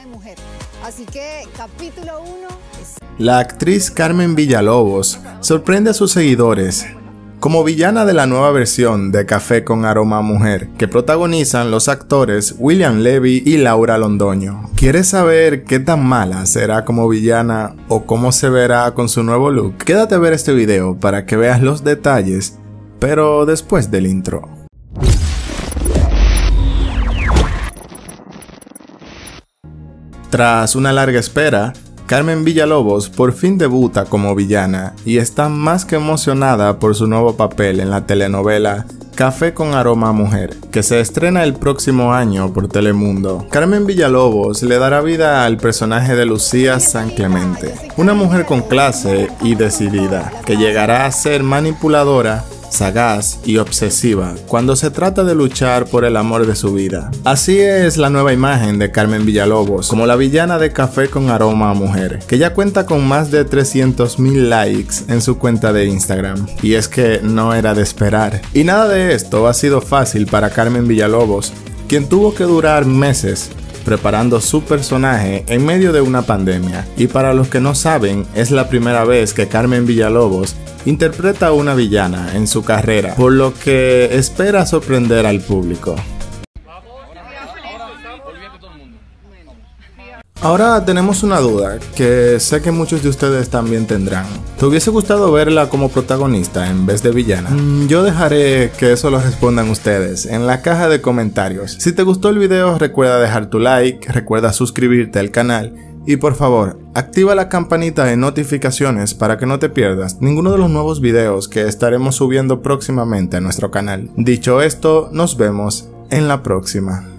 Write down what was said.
de mujer. Así que capítulo 1 es... La actriz Carmen Villalobos sorprende a sus seguidores como villana de la nueva versión de Café con Aroma Mujer, que protagonizan los actores William Levy y Laura Londoño. ¿Quieres saber qué tan mala será como villana o cómo se verá con su nuevo look? Quédate a ver este video para que veas los detalles, pero después del intro. Tras una larga espera, Carmen Villalobos por fin debuta como villana y está más que emocionada por su nuevo papel en la telenovela Café con aroma a mujer, que se estrena el próximo año por Telemundo. Carmen Villalobos le dará vida al personaje de Lucía San Clemente, una mujer con clase y decidida, que llegará a ser manipuladora sagaz y obsesiva cuando se trata de luchar por el amor de su vida. Así es la nueva imagen de Carmen Villalobos como la villana de Café con Aroma a Mujer, que ya cuenta con más de 300.000 likes en su cuenta de Instagram. Y es que no era de esperar. Y nada de esto ha sido fácil para Carmen Villalobos, quien tuvo que durar meses preparando su personaje en medio de una pandemia. Y para los que no saben, es la primera vez que Carmen Villalobos interpreta a una villana en su carrera, por lo que espera sorprender al público. Ahora tenemos una duda que sé que muchos de ustedes también tendrán. ¿Te hubiese gustado verla como protagonista en vez de villana? Mm, yo dejaré que eso lo respondan ustedes en la caja de comentarios. Si te gustó el video recuerda dejar tu like, recuerda suscribirte al canal y por favor, activa la campanita de notificaciones para que no te pierdas ninguno de los nuevos videos que estaremos subiendo próximamente a nuestro canal. Dicho esto, nos vemos en la próxima.